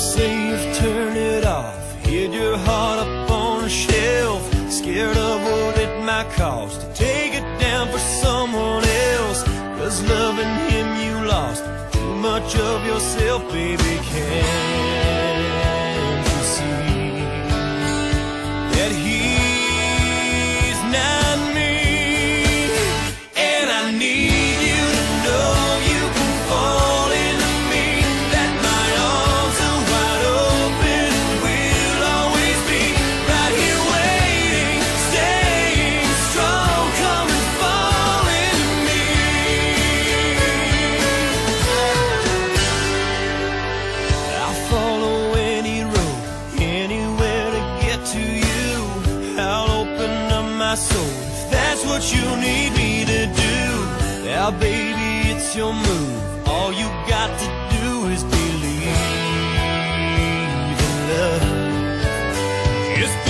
safe, turn it off. Hid your heart up on a shelf. Scared of what it might cost To take it down for someone else. Cause loving him you lost. Too much of yourself, baby, can't my soul. If that's what you need me to do, now baby, it's your move. All you got to do is believe in love. Just